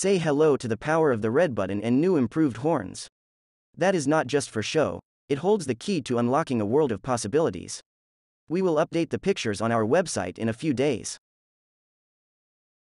Say hello to the power of the red button and new improved horns. That is not just for show, it holds the key to unlocking a world of possibilities. We will update the pictures on our website in a few days.